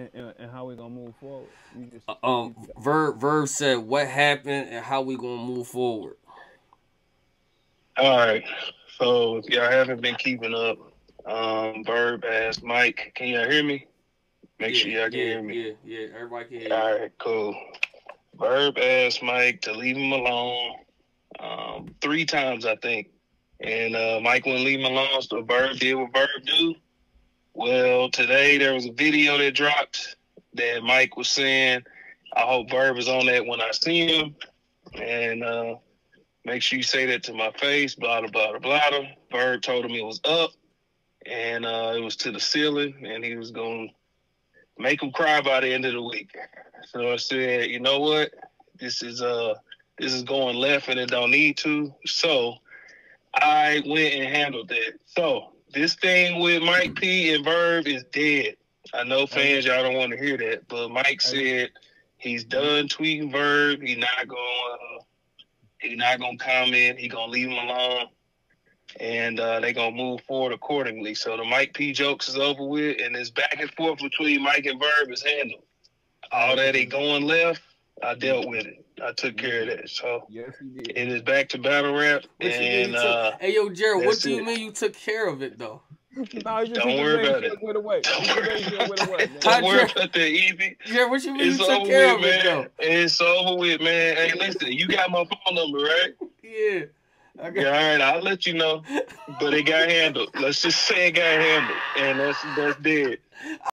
and, and, and how we gonna move forward. Just, Uh, Um, Verb Verb said what happened and how we gonna move forward. All right. So if y'all haven't been keeping up, um, Verb asked Mike, can y'all hear me? Make sure y'all can yeah, hear me. Yeah, yeah, everybody can hear you. All right, cool. Verb asked Mike to leave him alone um, three times, I think. And uh, Mike wouldn't leave him alone, so Verb did what Verb do. Well, today there was a video that dropped that Mike was saying, I hope Verb is on that when I see him. And uh, make sure you say that to my face, blah, blah, blah, blah. Verb told him it was up and uh, it was to the ceiling and he was going to make him cry by the end of the week. So I said, you know what? This is uh this is going left and it don't need to. So I went and handled that. So this thing with Mike P and Verb is dead. I know fans y'all don't want to hear that, but Mike said he's done tweeting Verb. He's not going uh, he's not gonna comment. He gonna leave him alone. And uh, they gonna move forward accordingly. So the Mike P jokes is over with, and this back and forth between Mike and Verb is handled. All that he going left, I dealt with it. I took care of that. So yes, you did. it is back to battle rap, What you mean and you uh, hey, yo, Jared, what do you it. mean you took care of it though? No, it's just Don't he just worry about it. With away. don't He just worry, ready to with away, man. don't worry about that, easy. Jared, what you mean It's you over took care with, of it man. It's over with, man. Hey, listen, you got my phone number, right? Yeah. I got- Yeah, all right, I'll let you know. But it got handled. Let's just say it got handled, and that's that's dead.